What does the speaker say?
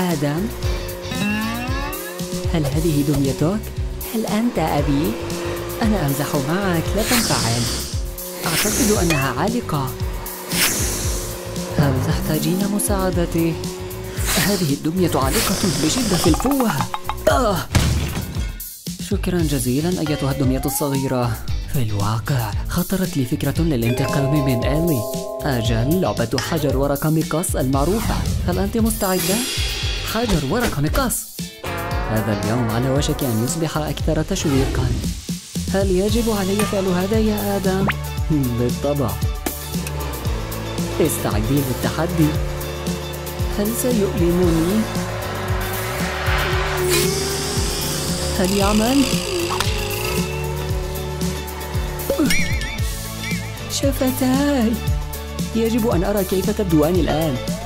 آدم؟ هل هذه دميتك؟ هل أنت أبي؟ أنا أمزح معك لا تنفعل أعتقد أنها عالقة هل تحتاجين مساعدتي؟ هذه الدمية عالقة بشدة في الفوة آه. شكرا جزيلا أيتها الدمية الصغيرة في الواقع خطرت لي فكرة للانتقام من إلي أجل لعبة حجر ورقة مقص المعروفة هل أنت مستعدة؟ حجر ورقة مقص هذا اليوم على وشك أن يصبح أكثر تشويقا هل يجب علي فعل هذا يا آدم؟ بالطبع استعدي للتحدي هل سيؤلمني؟ هل يعمل؟ شفتاي يجب أن أرى كيف تبدوان الآن